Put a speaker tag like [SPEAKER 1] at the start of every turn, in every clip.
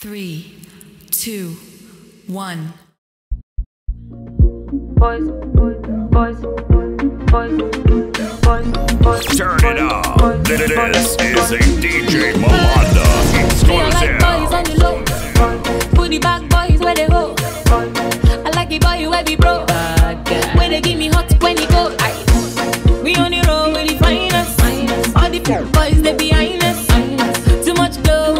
[SPEAKER 1] Three, two, one.
[SPEAKER 2] boys, boys, boys, boys, boys, boys.
[SPEAKER 3] Turn it up. This is a DJ Malonda
[SPEAKER 4] Me, I like boys on
[SPEAKER 3] exclusive.
[SPEAKER 4] the low. Put the back boys where they go. I like the boy where we bro. Where they give me hot when he go. We on the road with the finest. All the boys they behind us. Too much glow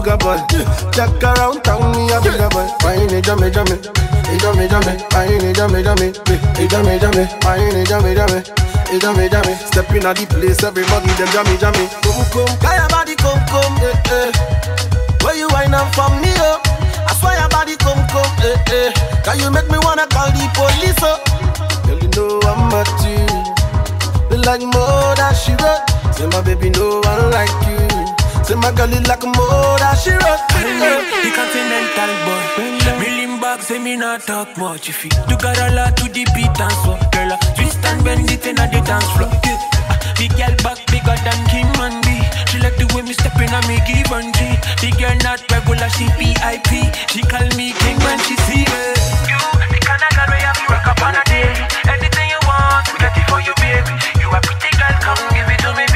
[SPEAKER 5] booger boy. Jack around town, me a booger boy. Wine it, jam it, jam it. Hey, jam it, jam it. Wine it, jam it, jam it. Hey, jam it, jam it. Wine it, jam it, jam it. Jam it, jam it. Step in at the place, everybody them jam it, jam it. Come come. Your body come come. Eh eh. Where you wine up from me up? I swear your body come come. Eh eh. Can you make me wanna call the police up? Girl, you know I'm at you. You like more than she wrote. Say my baby, no one like you. Say my girl, you like more than she wrote.
[SPEAKER 6] The continental boy. Million bucks, say me not talk much If you do got a lot to the beat and so Girl, uh, twist and bend it in the dance floor. Yeah. uh, Big girl back bigger than King Mandy She like the way me step in and me give and G. The girl not regular, she VIP She call me king when she see me. You, the kind of girl where you rock up on a day Anything you want, we got it for you, baby. You a pretty girl, come give it to me,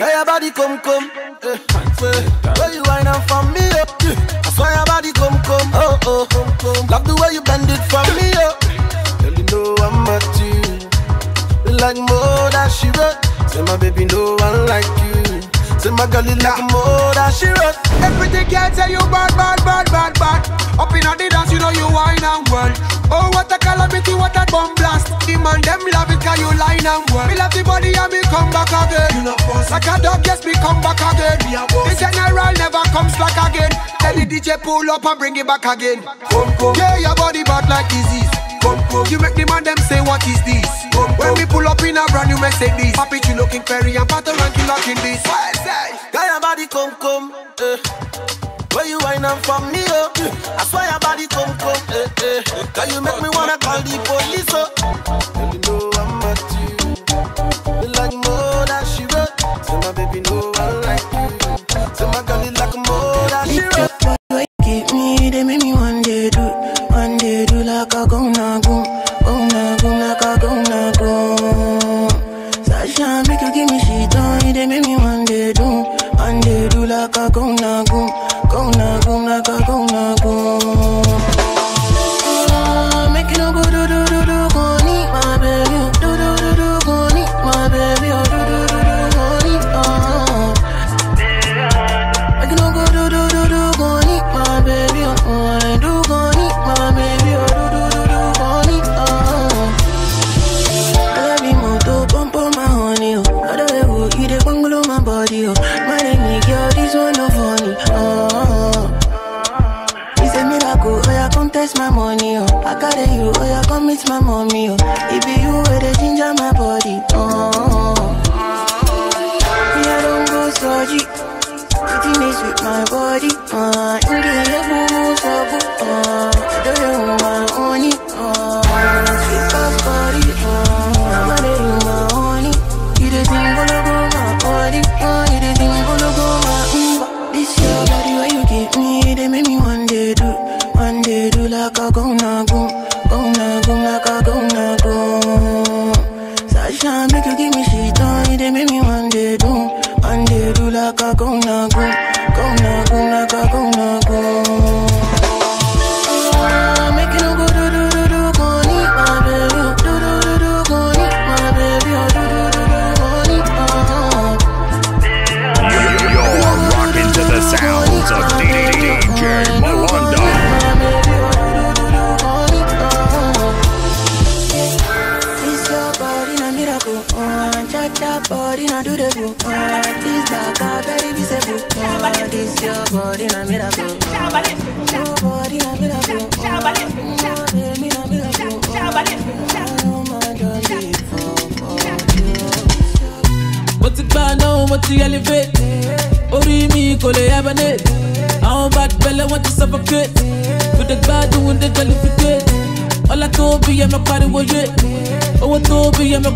[SPEAKER 6] yeah
[SPEAKER 5] your body come come. Eh. Where you wine up from me? Yeah. I swear your body come come. Oh oh come come. Love the way you bend it from me up. Girl, you know I'm at you. You like more than she wrote. Say my baby, no one like. Say my girl, you like more than she wrote.
[SPEAKER 7] Everything girl say you bad, bad, bad, bad, bad. Up in the dance, you know you wine and well. Oh, what a calamity, what a bomb blast. The man them love it, cause you line and well. Me love the body and me come back again. You know boss. Like a dog, yes, me come back again. Me a boss. The general never comes back again. Tell the DJ pull up and bring it back again. Come, come. Yeah, your body bad like disease. Come, come. You make the man them say, what is this? When we pull up in a brand new Mercedes. Papi, you looking fairy and Patoranking locking this. What say?
[SPEAKER 5] Got your body come come. Eh. Where you wine up from me up? I swear your body come come. Eh eh. Can you make me wanna call the police up? Girl, you know I'm at you. You like more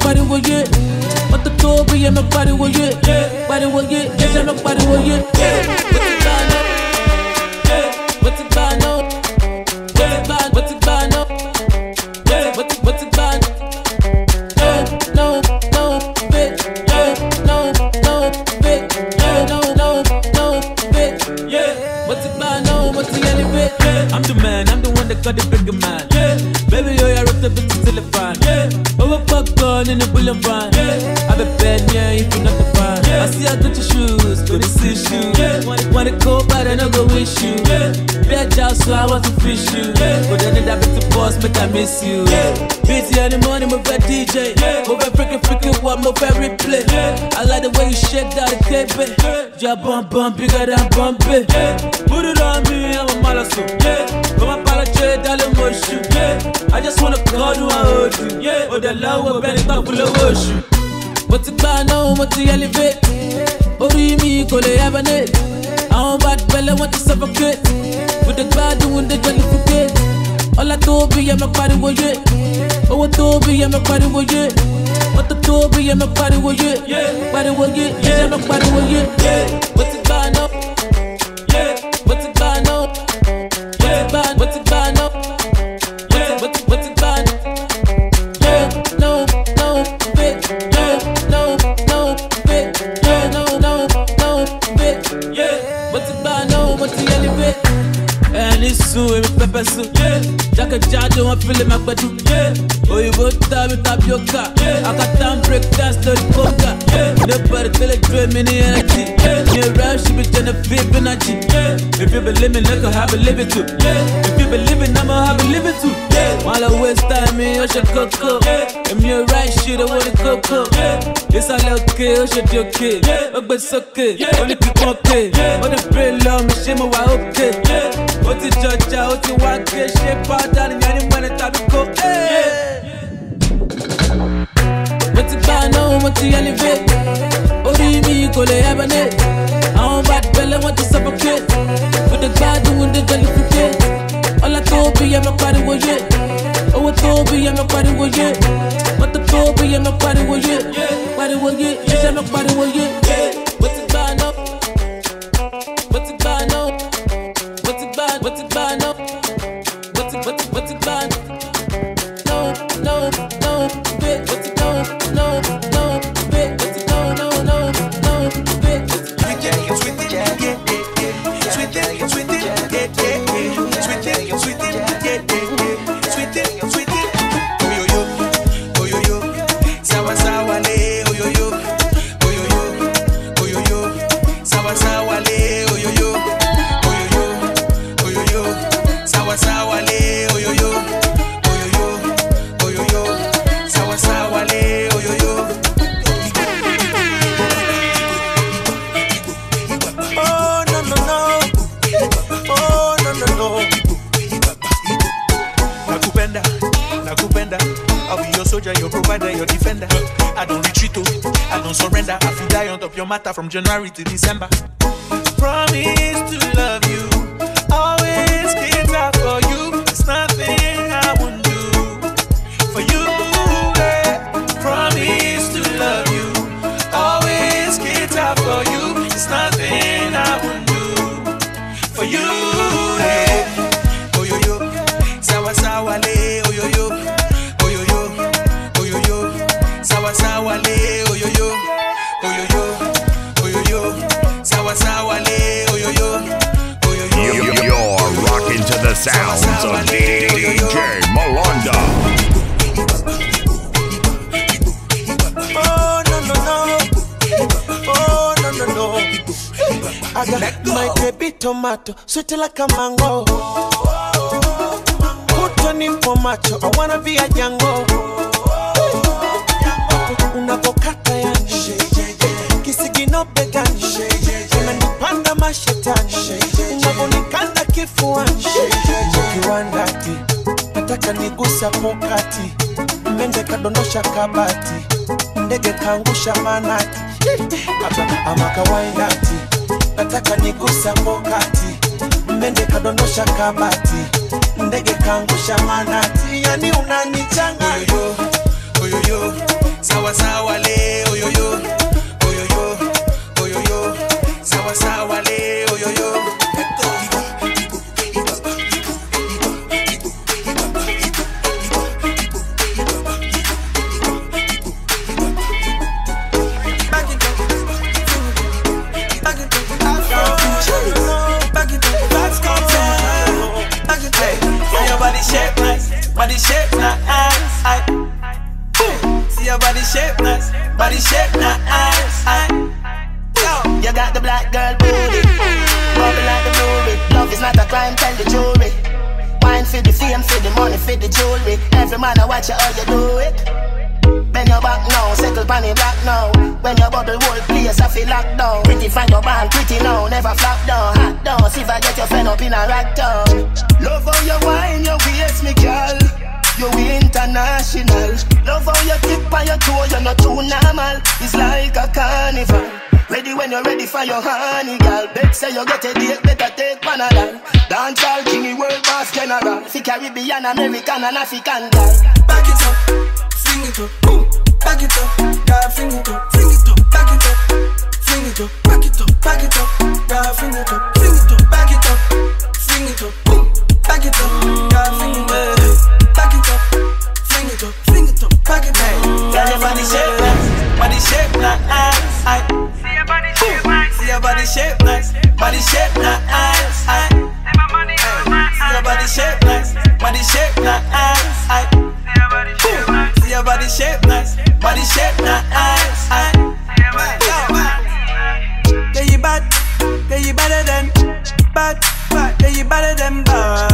[SPEAKER 8] tó bí yẹ mọ pariwo yé mọ́tò tó bí yẹ mọ pariwo yé pariwo yé yẹ I miss you. Yeah. Busy in the morning, move that DJ. Yeah. Move that freaking freaking what, move that replay. Yeah. I like the way you shake that tape. Yeah, bump bump bigger than bump it. Yeah. Put it on me, I'm a malasso. Yeah. Come on, apologize, darling, motion. Yeah. I just wanna call you and hold you. Yeah. Oh, the love will it up, full of worship. mo ti gbà náà mo ti elevate orí mi kò lè hibernate àwọn bad belle wọ́n ti suffocate kò dé gbádùn dé jollificate ọlá tó bí yẹ mọ pariwo yé owó tó bí yé mọ́tò tó bí yẹ mọ pariwo yé pariwo yé yẹ mọ pariwo yé mo ti gbà náà mo ti gbà náà mo ti gbà náà mo ti mo ti gbà náà. No, no, bitch. No, no, no, bitch. No, no, no, bitch. Yeah, mo ti gbà náà mo ti elevate. Ẹni sùn èmi pẹpẹ sùn. Jákèjádò wọn fílẹ̀ máa gbẹdú. Òyìnbó tàbí tapioca. Akata ń break dance lórí kóńgà. Nobody tó lè dúró mi ní ẹnẹ́tì. Mi ò rẹ́ ṣíbi jẹ́nà fi. If you believe me, look how I believe it too. If you believe it, I'ma have believe it too. While I waste time, mi ò ṣe kókó. Èmi ò right shit, owó ní kókó. Ìsàlẹ̀ òkè, ó ṣe di òkè. Ó gbé sókè, ó ní kíkọ́ òkè. Ó ní pray lọ, mi ṣé mo wà òkè. Ó ti jọjà, ó ti wá gé. Ṣé pàdé nìyẹn ní mọ́ni tàbí kó? Mo ti gbà náà, mo ti elevate. Orí mi kò lè hibernate. Bí yẹ mọ pariwo yé. Mọ́tò tó bí yẹ mọ pariwo yé. Pariwo yé, yẹ mọ pariwo yé. Mo
[SPEAKER 9] from January to December.
[SPEAKER 10] Tomato, sweet like a mango. Put on in for macho, I wanna be a. Unapokata yani, kisigino begani, unanipanda nataka nigusa pokati, mende kadondosha kabati, ndege kaangusha manati, ama nataka nigusa pokati, mende kadondosha kabati, ndege kangusha manati, yani unanichanga
[SPEAKER 9] oyoyo. Le oyoyo. Oyoyo. Le oyoyo body shape nice. Aye. See your body shape nice, body shape nice. Aye. Yo,
[SPEAKER 11] You got the black girl booty, bubble like the movie. Love is not a crime, tell the jury. Wine for the fame, for the money, for the jewelry. Every man I watch you how you do it. Bend your back now, settle pan it black now. When your bubble whole place, I feel locked down. Pretty find your band, pretty now, never flop down. Hot down, see if I get your friend up in a rack down. Love how you wine, your waist, me girl. You international. Love how you tip on your toe, you're not too normal. It's like a carnival. Ready when you're ready for your honey, girl. Bet say you get a date, better take Panadol. Dance all king, world boss general. Fi Caribbean, American, and African girl.
[SPEAKER 10] back it up, fling it up, boom. Back it up, girl, fling it up, fling it up, back it up, fling it up, back it up, back it up, girl, fling it up, fling it up, back it up, fling it up, boom. Back it up, girl, fling it up, back it up, fling it up, fling it up, back it up.
[SPEAKER 9] Girl, your body shape nice, body shape nice. Aye. See your body shape nice, see your body shape nice, body shape nice. Aye. See your body shape nice, body shape nice. Aye. See your body shape nice, body shape nice. Aye.
[SPEAKER 10] Yeah, you bad, yeah, you better than bad, yeah, you better than bad,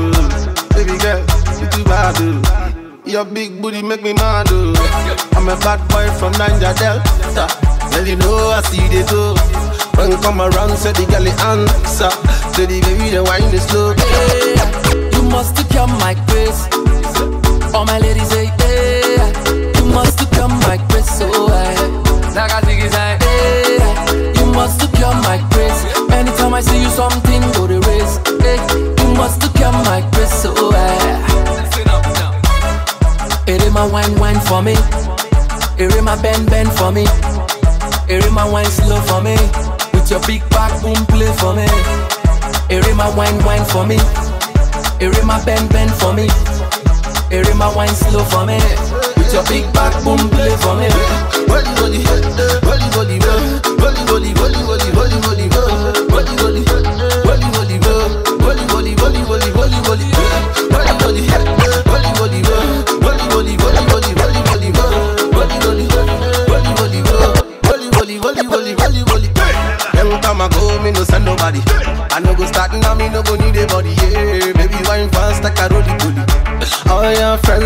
[SPEAKER 9] Your
[SPEAKER 12] big
[SPEAKER 5] booty make me mad, oh. I'm a bad boy from Niger Delta. Well, you know I see the go. When you come around, say the girl answer. Say the baby, the wine is slow.
[SPEAKER 13] Hey, you must become my first. All my ladies say, hey, you must become my grace. So I, like I think it's like, hey, you must become my first. Anytime I see you, something. my wine, wine for me. Ere my bend, bend for me. Ere my wine slow for me. With your big back, boom, play for me. Ere my wine, wine for me. Ere my bend, bend for me. Ere my wine slow for me. With your big back, boom, play for me.
[SPEAKER 5] Holy, holy, holy, holy, holy, holy, holy, holy, holy, holy, holy, holy,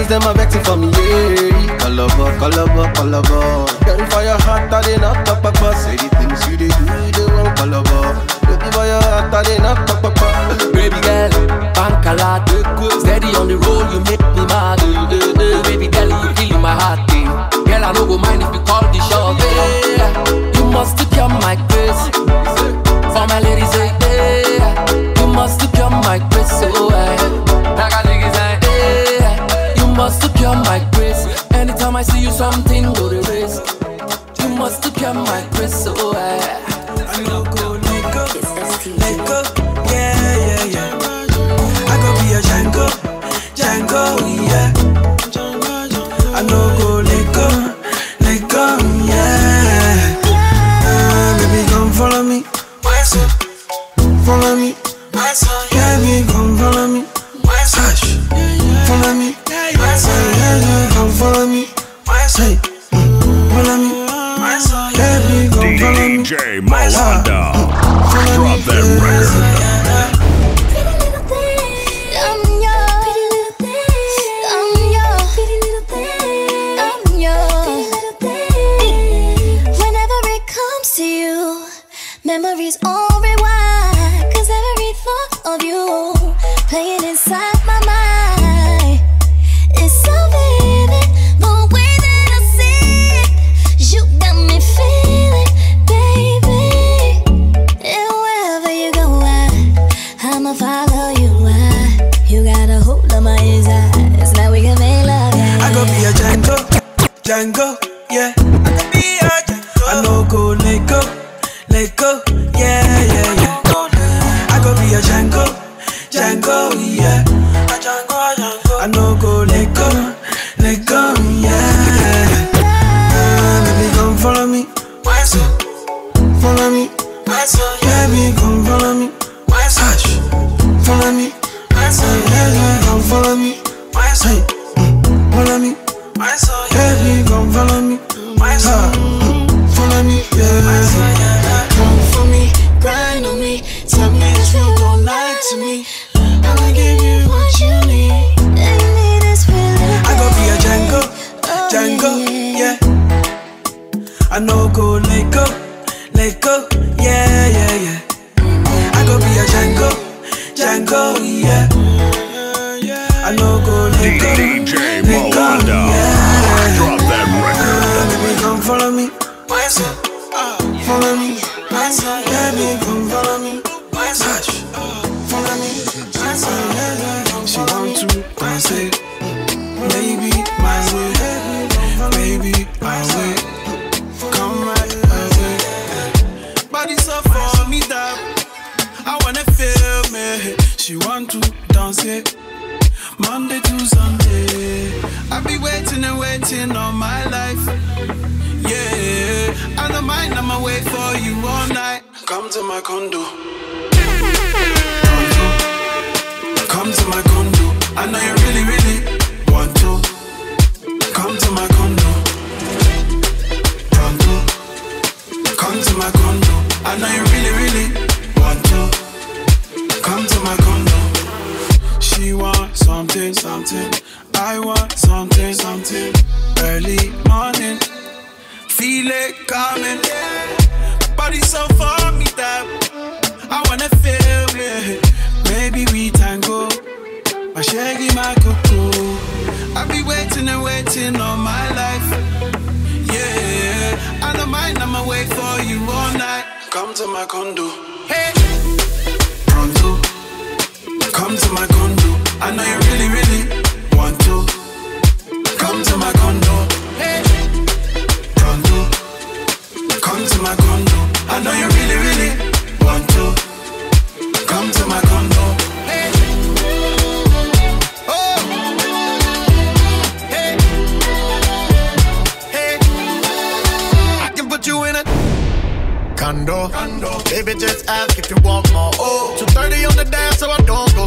[SPEAKER 5] eyes, them a vexing for me, yeah. Colour, colour, colour Girl, for your heart, I did not top a bus Say the things you did, do, they won't colour Looking for your heart, I did not
[SPEAKER 14] top Memories all rewind. Cause every thought of you Playing inside my mind It's so vivid The way that I see it You got me feeling, baby. And wherever you go, I I'ma follow you, I You got a hold of my eyes. Now we can make love, yeah.
[SPEAKER 10] I go be a Django Django.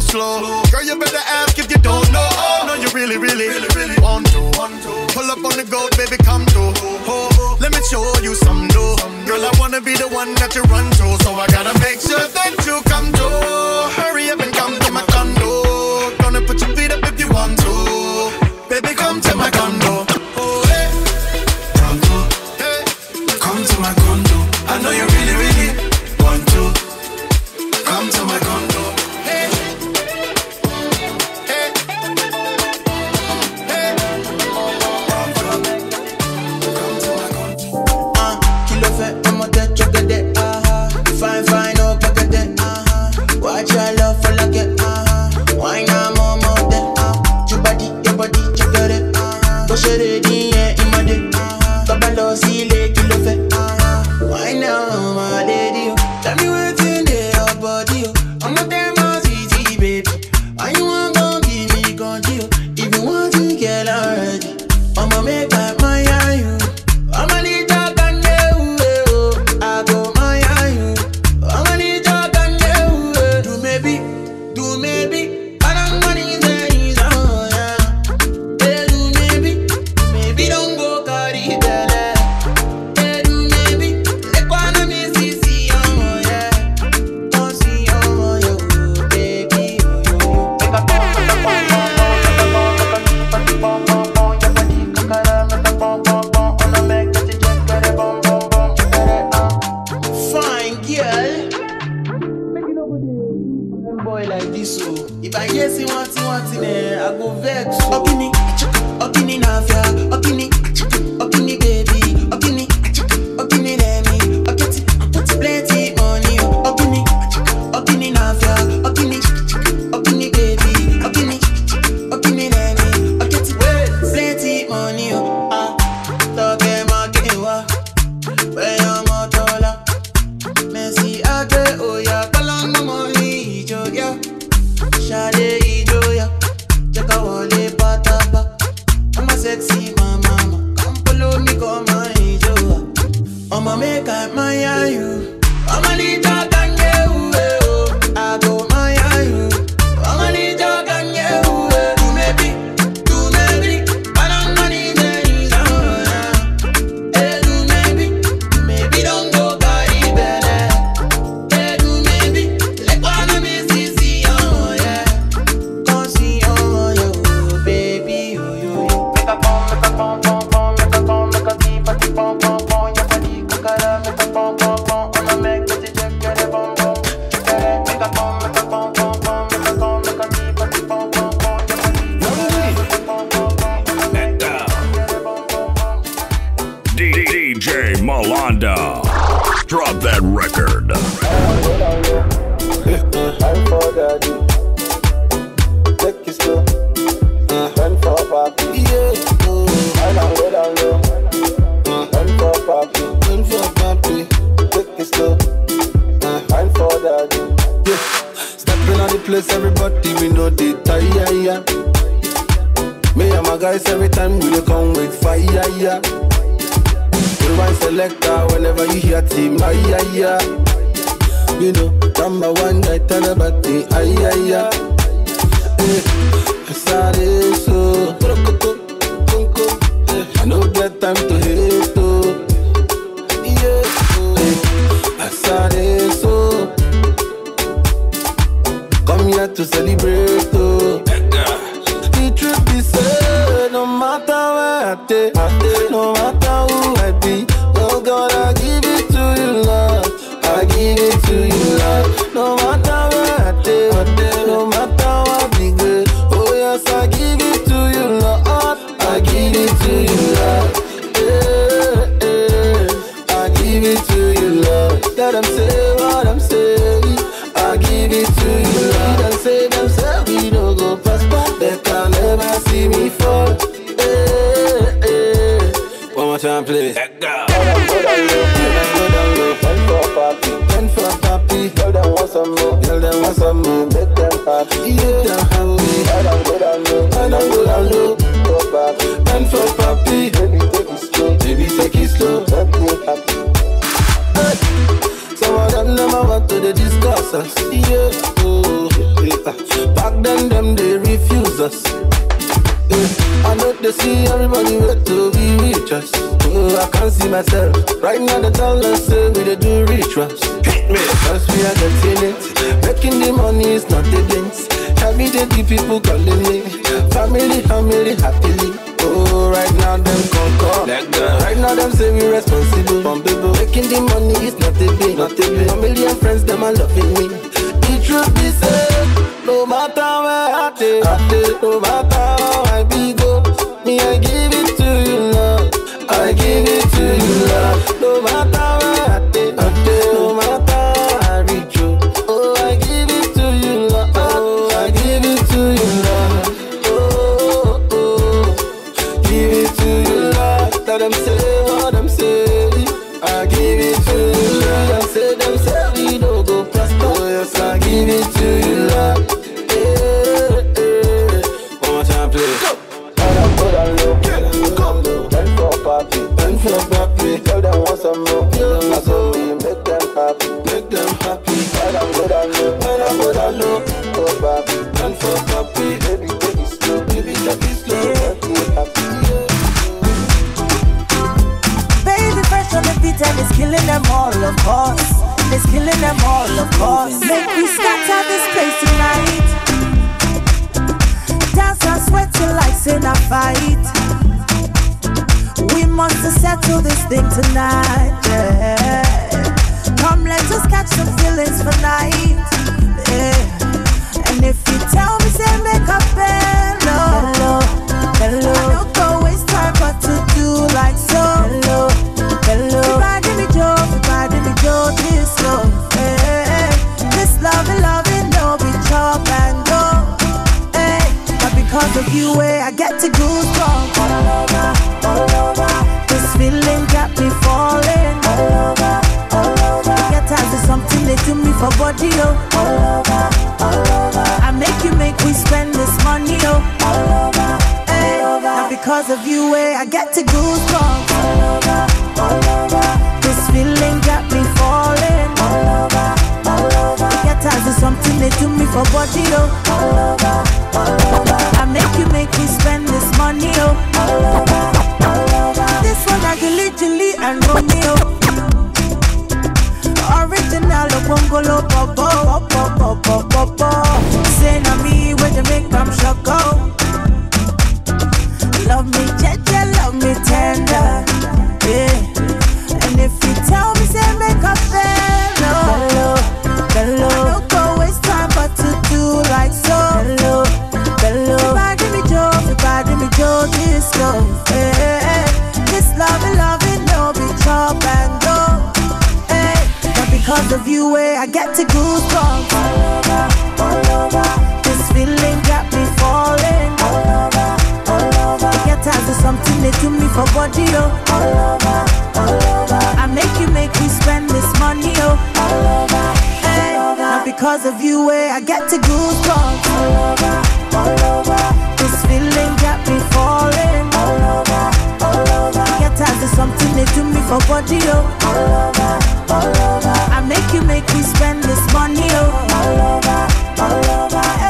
[SPEAKER 15] slow. Girl, you better ask if you don't know. Oh, no, you really, really, really, really want to. Pull up on the goat, baby, come through. Oh, let me show you some new. Girl, I wanna be the one that you run to, so I gotta make sure that you come through.
[SPEAKER 5] Them say what I'm saying. I give it to you. Them say, them say we don't go prosper. They can never see me fall. Eh, eh. One more time, please. Let go. Ten for papi, tell them want some more, tell them want some more, make them happy, make Back then them they refuse us. I know they see everybody wait to be rich us. Oh, I can't see myself. Right now they tell us say we they do rituals. Me, cause we are getting it. Making the money is not the dance. Every day the people calling me. Family, family, happily. Oh, right now them now them say we responsible. From people making the money is not a big, not a big. Family and friends them are loving me. The truth be said, no matter where I take, I take, no matter how for
[SPEAKER 16] body, oh. All. I make you make me spend this money, oh. This one I can literally and Romeo. Original Bongolo Popo, Popo, Popo, Popo. Say na me when you make them shock out. Love me, jeje, love me tender. Yeah. And if you tell me, say make up hello, you way I get to go strong This feeling got me falling. All over, all over Get something they do me for body, oh. I make you make me spend this money, oh. Hey. Not because of you way I get to goosebumps strong. This feeling got me
[SPEAKER 7] falling. All over, all over Get something they do me for body, oh. All over, all over make you make me spend this money, oh. All over, all over.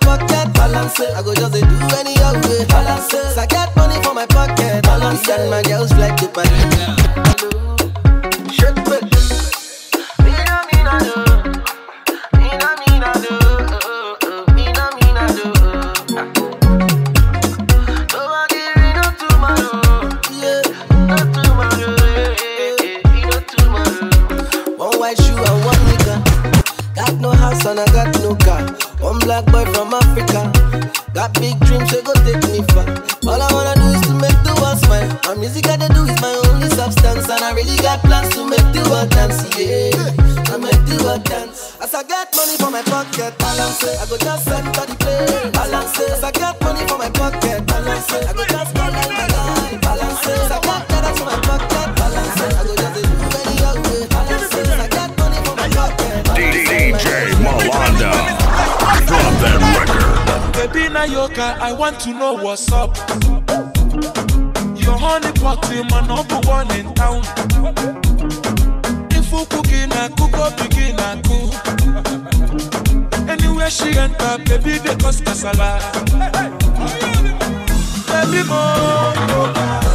[SPEAKER 17] pocket, balance it. I go just do any way, balance it. So I get money for my pocket, balance it. And my girls like to party. I
[SPEAKER 18] want to know what's up. Your honey pot in my number one in town. If you cooking, I cook up, begin, I cook. Anywhere she enter, baby, they cause casala. Baby, more.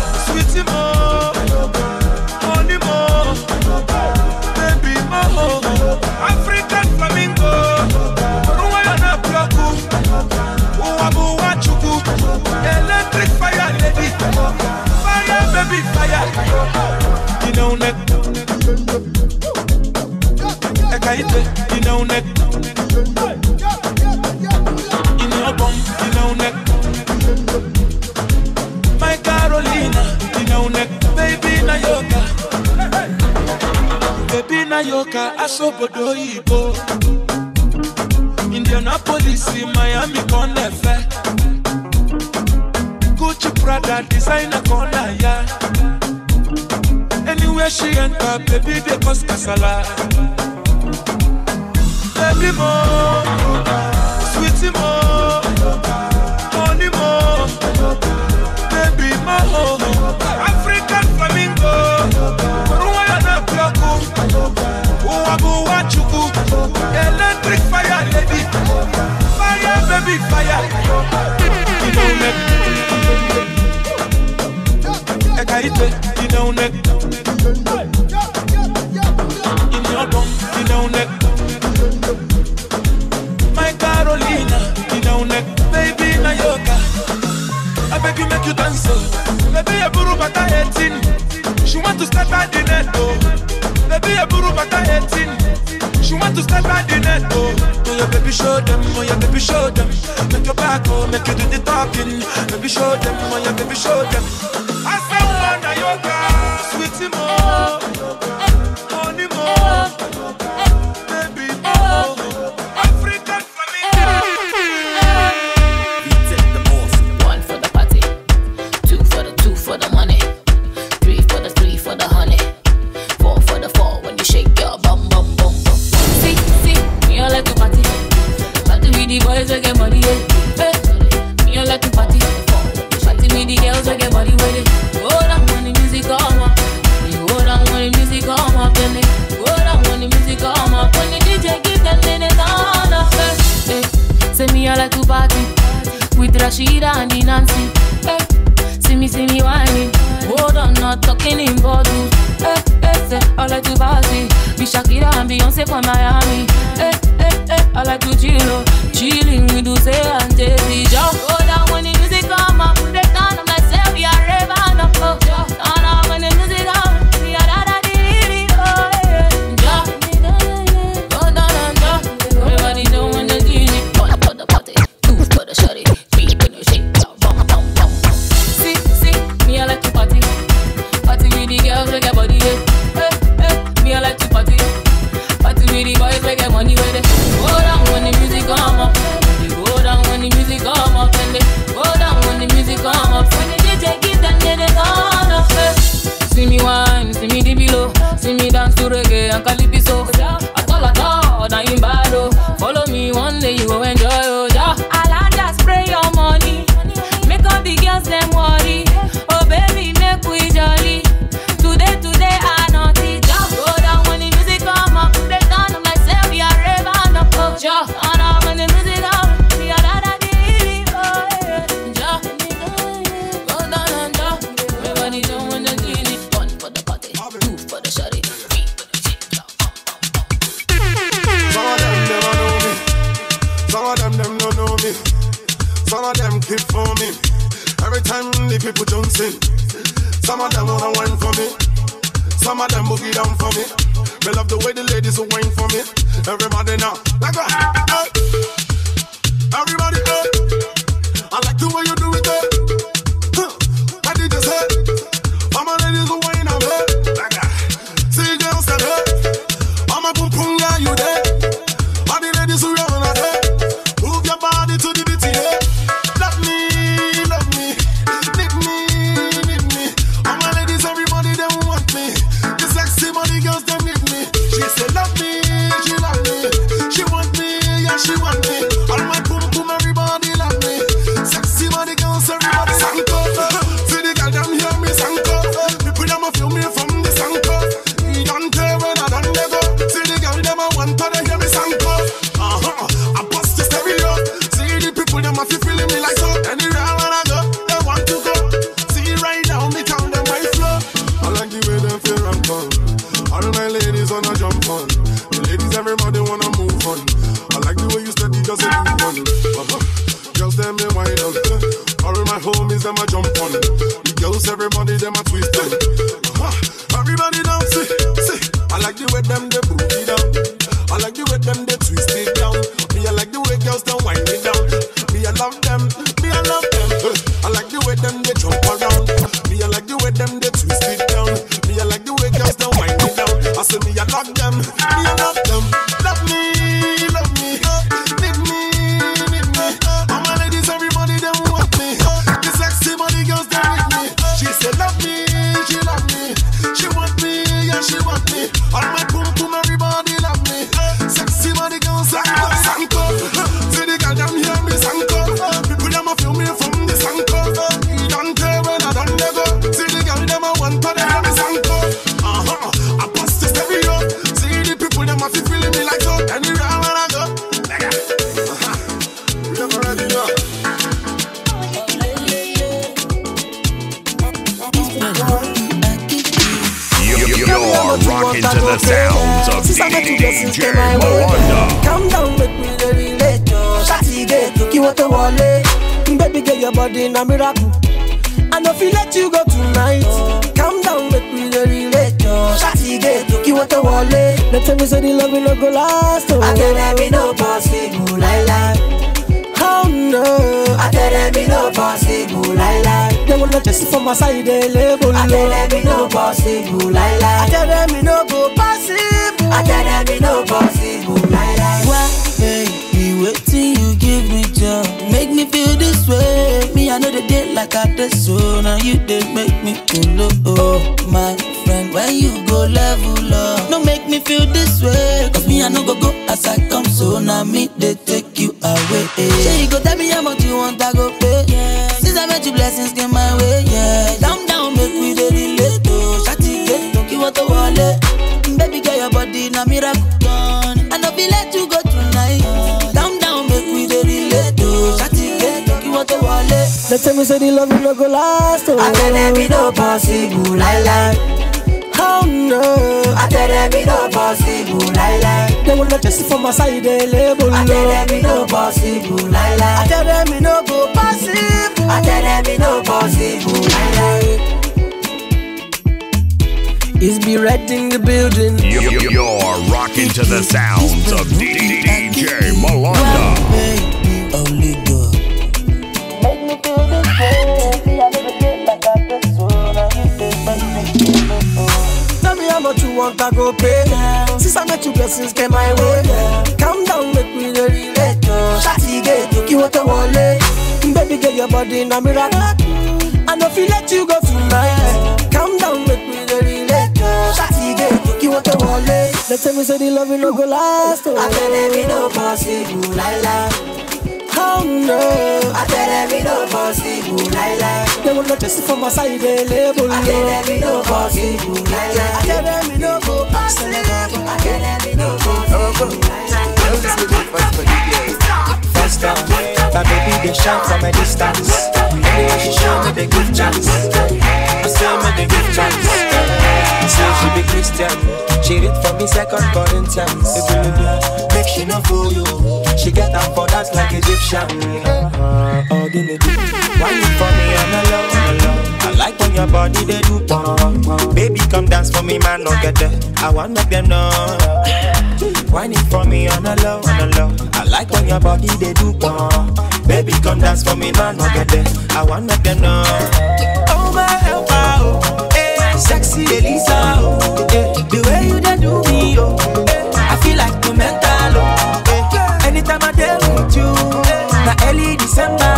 [SPEAKER 18] big fire. You know net. Ekaite, you know net. in your bum, you know net. My Carolina, you know net. Baby Nayoka. Baby Nayoka, asobodo ibo. Indianapolis, Miami, Connefe. Gucci Prada, designer she enter, baby, they cause. Baby, more, sweetie, more, honey, more, baby, more, African flamingo, Ruana Plaku, Uwabu Wachuku, electric fire baby, fire, baby, fire. You don't you don't. make you, make you dance. Oh. Baby, a buru bata 18. She want to start at the net, oh. Baby, a buru bata 18. She want to start at the net, oh. Your baby, show them, oh, your baby, show them. Make your back, oh, make you do the talking. Baby, show them, oh, your baby, show them. I said,
[SPEAKER 19] one, I yoga, sweetie,
[SPEAKER 4] more. Of
[SPEAKER 3] DJ Malonda.
[SPEAKER 10] Calm down, make me the relate. yo. Shawty get to kill what the wale. Eh? Baby, get your body in a miracle. I know feel let you go tonight. Calm down, make me the relate. yo. Shawty get to kill what the wale. They tell me say the love will not go last. Oh. I tell them it no possible, lie lie. Oh no, I tell them it no possible, lie lie. They wanna just for my side, they label. I tell them it no possible, lie lie. I tell them it no go possible. I tell them it no possible.
[SPEAKER 20] Why, baby, wait till you give me joy. Make me feel this way. Me, I know the date like I did so. Now you did make me feel low. Oh, my friend, when you go level up, no make me feel this way. Cause me, I know go go as I come. So now me, they take you away. Say you go tell me how much you want, I go pay. Since I met you, blessings came my way. Na miracle gone. I know be let you go tonight. Down, down, make we the relate. Oh, shawty get to what the wallet.
[SPEAKER 10] They tell me say the love will not go last. Oh.
[SPEAKER 20] I tell them it no possible, lie lie.
[SPEAKER 10] Oh no,
[SPEAKER 20] I tell them it no possible, lie lie.
[SPEAKER 10] they wanna just for my side, they label.
[SPEAKER 20] I tell them it no possible, lie lie.
[SPEAKER 10] I tell them it no go possible.
[SPEAKER 20] I tell them it no possible, lie lie.
[SPEAKER 10] Red in the building.
[SPEAKER 3] You- you- You're rocking to the sounds of DJ Malonda.
[SPEAKER 20] Only God. Make me feel this way. I never get like I did so. Now you did make me feel low.
[SPEAKER 10] Tell me how much you want, I go pay. Since I met you, blessings came my way. Calm down, make me the relate. yo. Shawty get to kill what I want. Baby, get your body in a miracle. I know feel let you go They tell me say the love will not go last. Oh.
[SPEAKER 20] I tell them it no possible, lie lie.
[SPEAKER 10] Oh no,
[SPEAKER 20] I tell them it no possible, lie lie.
[SPEAKER 10] they wanna just for my side, they label.
[SPEAKER 20] I tell them it no possible, lie lie.
[SPEAKER 10] I tell them it no go possible.
[SPEAKER 20] I tell them it no possible, lie
[SPEAKER 21] First time, my baby they shout from a distance. Anyway, she show me the give chance. I say me the give chance. Say she be Christian. She read for me second Corinthians. If you live make she no fool you. She get up for dance like Egyptian. Uh, oh, give me. Why you for me the low? I like when your body they do. Uh, baby, come dance for me, man, no get there. I want make them know. Whining for me on the low, on the low. I like when your body they do uh. Baby, come dance for me, man, no get there. I want make them know. Oh my helper, oh, sexy Elisa, oh, the way you done do me, oh, I feel like the mental, oh, anytime I deal with you, na early December,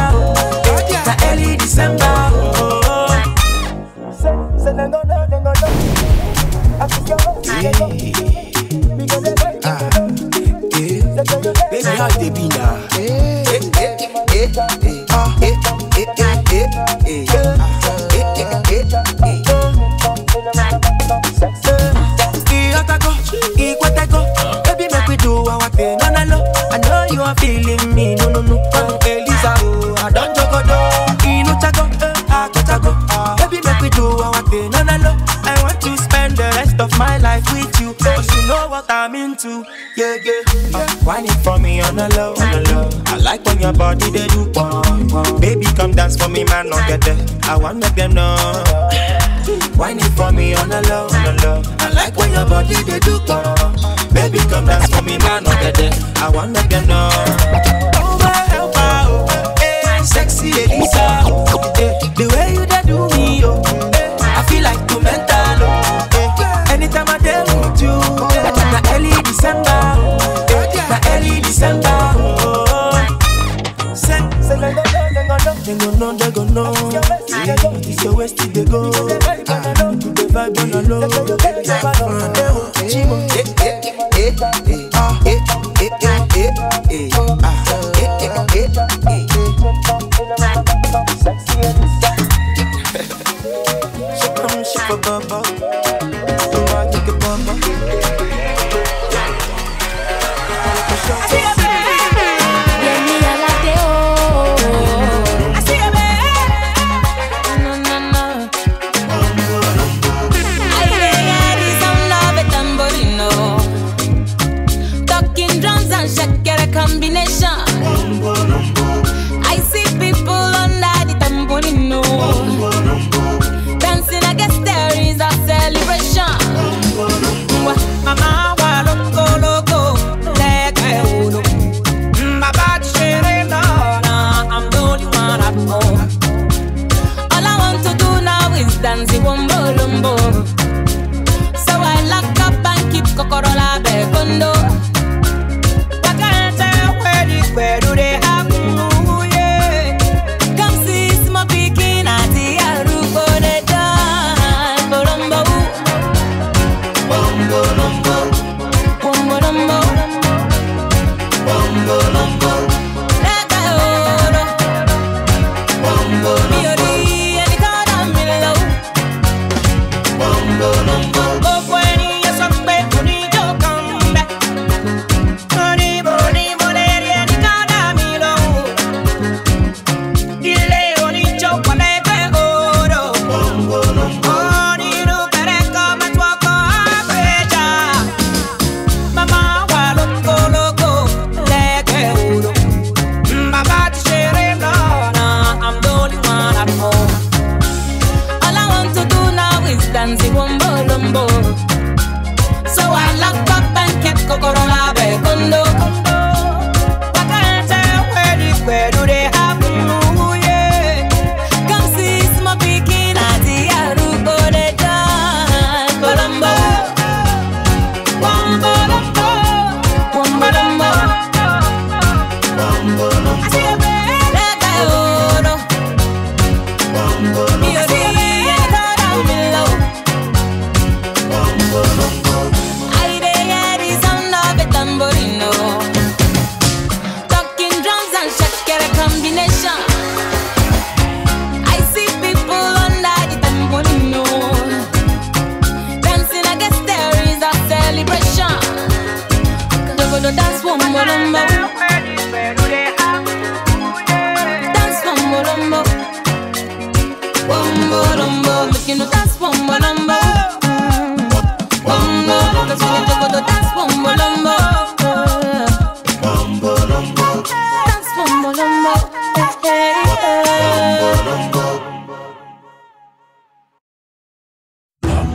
[SPEAKER 21] want make them know. Wine it for me on the low, on the low. I like when your body they do go. Baby, come dance for me, man, on the day. I want make them know. sexy and sexy. she come, she for bubble.
[SPEAKER 4] The man, bubble.